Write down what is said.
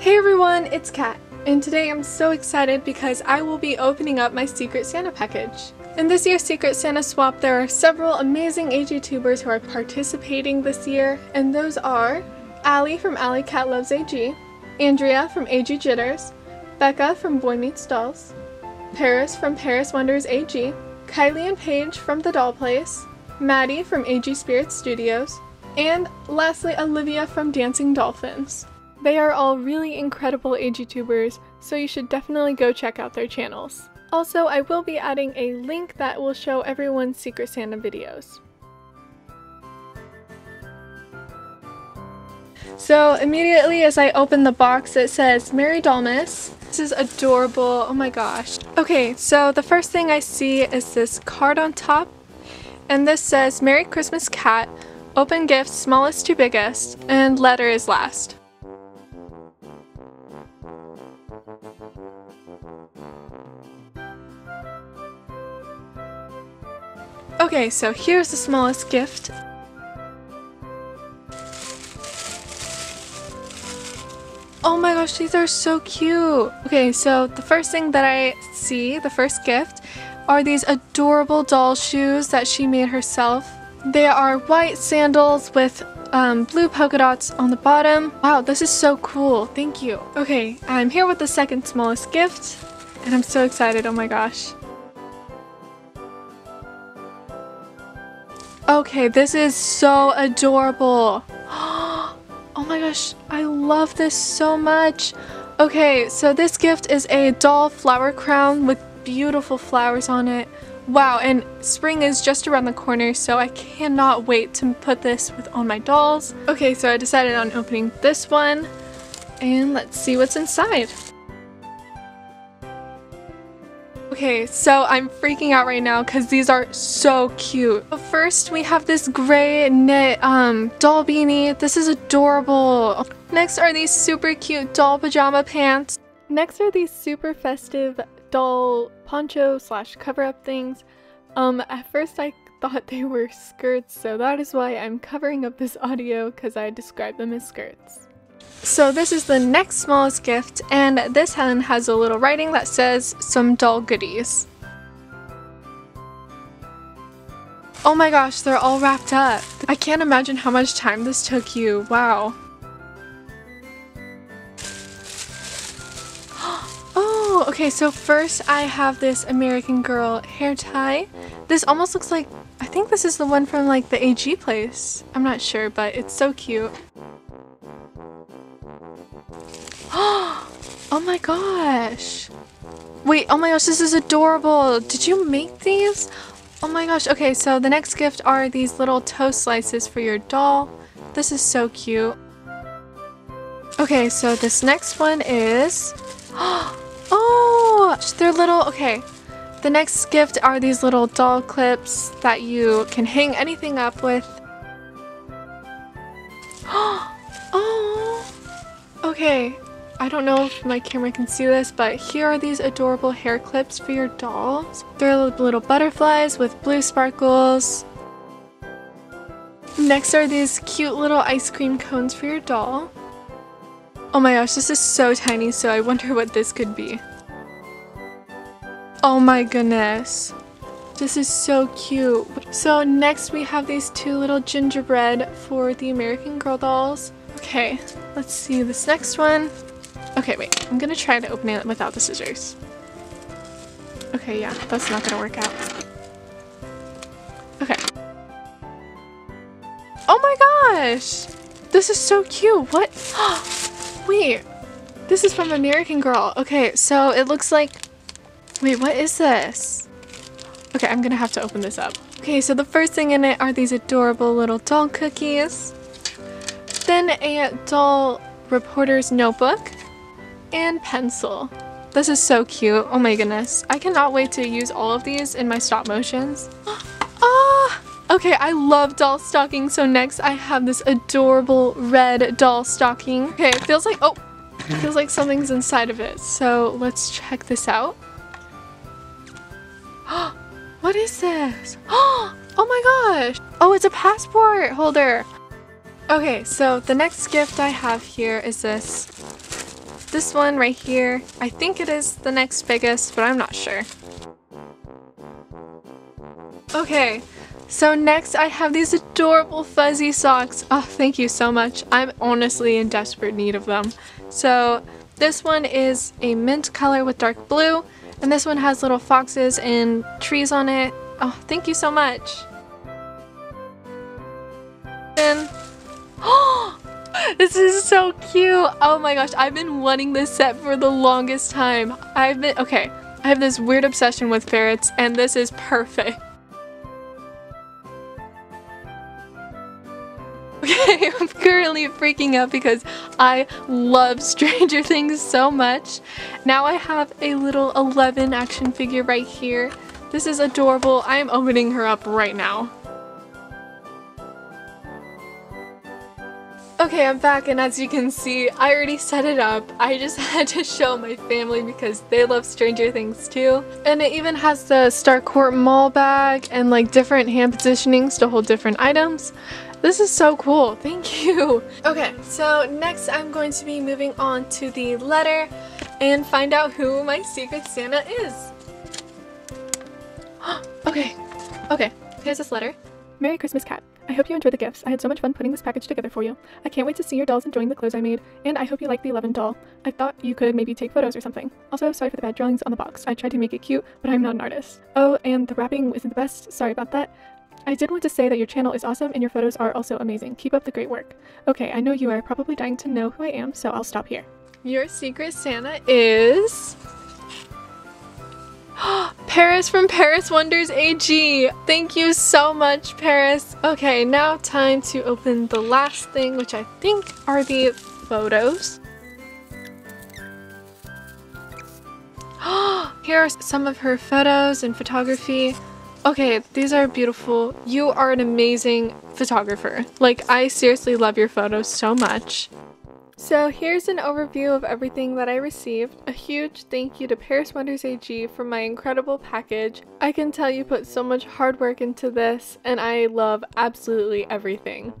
Hey everyone, it's Kat, and today I'm so excited because I will be opening up my Secret Santa package. In this year's Secret Santa swap, there are several amazing AGTubers who are participating this year, and those are Allie from Allie Cat Loves AG, Andrea from AG Jitters, Becca from Boy Meets Dolls, Paris from Paris Wonders AG, Kylie and Paige from The Doll Place, Maddie from AG Spirit Studios, and lastly Olivia from Dancing Dolphins. They are all really incredible AGTubers, so you should definitely go check out their channels. Also, I will be adding a link that will show everyone's Secret Santa videos. So immediately as I open the box it says Merry Dollmas. This is adorable, oh my gosh. Okay, so the first thing I see is this card on top and this says Merry Christmas Kat, open gifts smallest to biggest, and letter is last. Okay, so here's the smallest gift. Oh my gosh, these are so cute! Okay, so the first thing that I see, the first gift, are these adorable doll shoes that she made herself. They are white sandals with um, blue polka dots on the bottom. Wow, this is so cool. Thank you. Okay, I'm here with the second smallest gift, and I'm so excited. Oh my gosh. Okay, this is so adorable. Oh my gosh, I love this so much. Okay, so this gift is a doll flower crown with beautiful flowers on it. Wow, and spring is just around the corner, so I cannot wait to put this with on my dolls. Okay, so I decided on opening this one, and let's see what's inside. Okay, so I'm freaking out right now because these are so cute. First, we have this gray knit um, doll beanie. This is adorable. Next are these super cute doll pajama pants. Next are these super festive doll poncho slash cover up things. Um, at first I thought they were skirts, so that is why I'm covering up this audio because I described them as skirts. So this is the next smallest gift, and this one has a little writing that says some doll goodies. Oh my gosh, they're all wrapped up. I can't imagine how much time this took you. Wow. Oh, okay, so first I have this American Girl hair tie. This almost looks like, I think this is the one from like the AG place. I'm not sure, but it's so cute. Oh my gosh. Wait, oh my gosh, this is adorable. Did you make these? Oh my gosh. Okay, so the next gift are these little toast slices for your doll. This is so cute. Okay, so this next one is... Oh, they're little... Okay, the next gift are these little doll clips that you can hang anything up with. Oh, okay. I don't know if my camera can see this, but here are these adorable hair clips for your dolls. They're little butterflies with blue sparkles. Next are these cute little ice cream cones for your doll. Oh my gosh, this is so tiny, so I wonder what this could be. Oh my goodness. This is so cute. So next we have these two little gingerbread for the American Girl dolls. Okay, let's see this next one. Okay, wait. I'm gonna try to open it without the scissors. Okay, yeah, that's not gonna work out. Okay. Oh my gosh! This is so cute! What? wait. This is from American Girl. Okay, so it looks like... Wait, what is this? Okay, I'm gonna have to open this up. Okay, so the first thing in it are these adorable little doll cookies. Then a doll reporter's notebook and pencil. This is so cute. Oh my goodness. I cannot wait to use all of these in my stop motions. Ah! Okay, I love doll stocking. So next I have this adorable red doll stocking. Okay, it feels like, oh, it feels like something's inside of it. So let's check this out. what is this? Oh my gosh. Oh, it's a passport holder. Okay, so the next gift I have here is this this one right here. I think it is the next biggest, but I'm not sure. Okay, so next I have these adorable fuzzy socks. Oh, thank you so much. I'm honestly in desperate need of them. So this one is a mint color with dark blue, and this one has little foxes and trees on it. Oh, thank you so much. And oh, this is so cute. Oh my gosh, I've been wanting this set for the longest time. I've been okay. I have this weird obsession with ferrets, and this is perfect. Okay, I'm currently freaking out because I love Stranger Things so much. Now I have a little 11 action figure right here. This is adorable. I am opening her up right now. Okay, I'm back and as you can see, I already set it up. I just had to show my family because they love Stranger Things too. And it even has the Starcourt Mall bag and like different hand positionings to hold different items. This is so cool. Thank you. Okay, so next I'm going to be moving on to the letter and find out who my Secret Santa is. okay, okay, here's this letter. Merry Christmas, Kat. I hope you enjoyed the gifts. I had so much fun putting this package together for you. I can't wait to see your dolls enjoying the clothes I made, and I hope you like the 11 doll. I thought you could maybe take photos or something. Also, sorry for the bad drawings on the box. I tried to make it cute, but I'm not an artist. Oh, and the wrapping isn't the best. Sorry about that. I did want to say that your channel is awesome and your photos are also amazing. Keep up the great work. Okay, I know you are probably dying to know who I am, so I'll stop here. Your Secret Santa is... Paris from Paris Wonders AG. Thank you so much, Paris. Okay, now time to open the last thing, which I think are the photos. Here are some of her photos and photography. Okay, these are beautiful. You are an amazing photographer. Like, I seriously love your photos so much. So here's an overview of everything that I received. A huge thank you to Paris Wonders AG for my incredible package. I can tell you put so much hard work into this and I love absolutely everything.